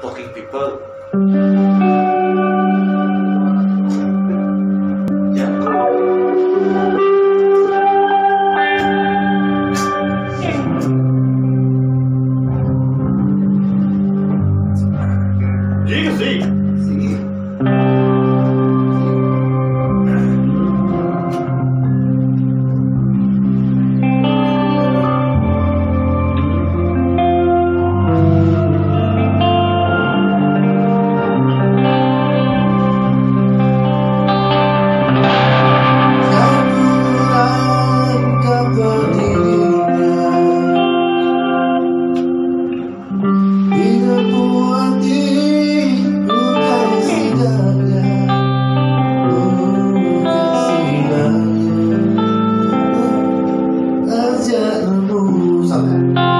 fucking people. 了。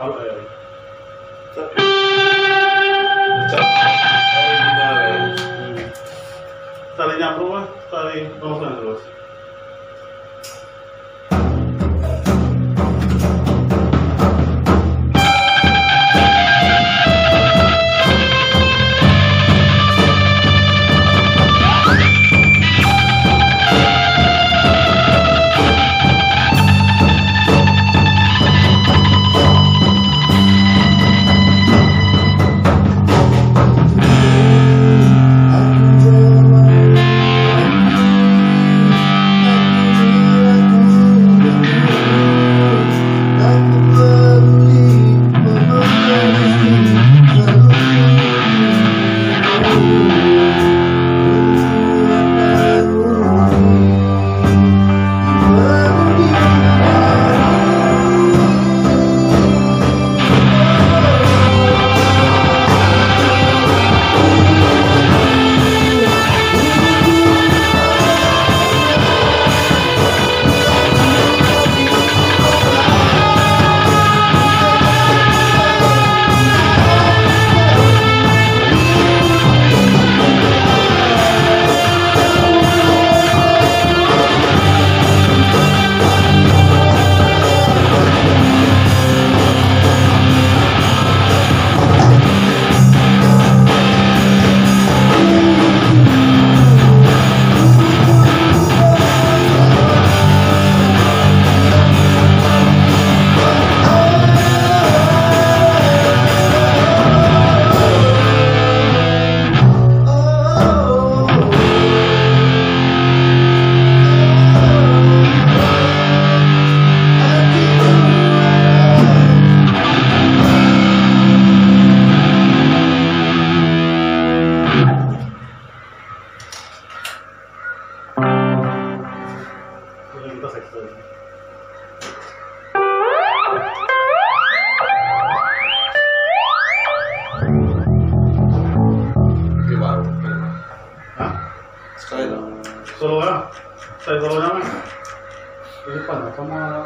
other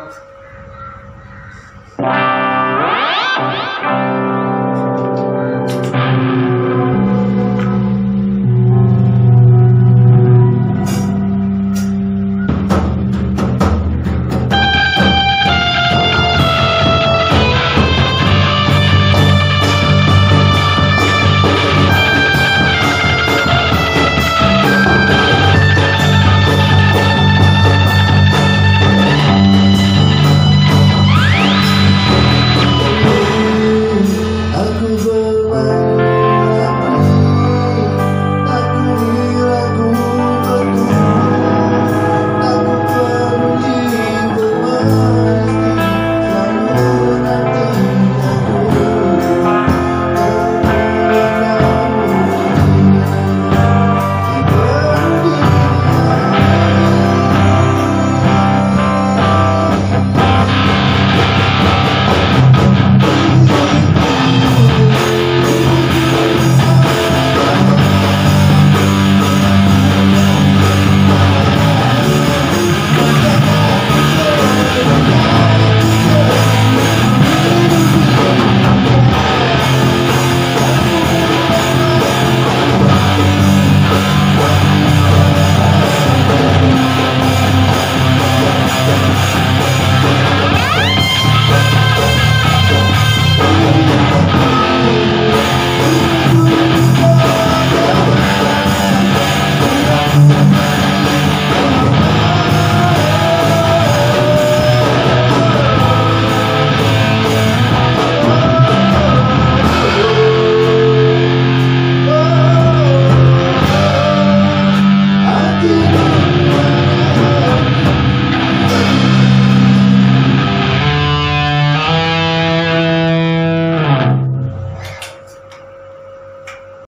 Tchau.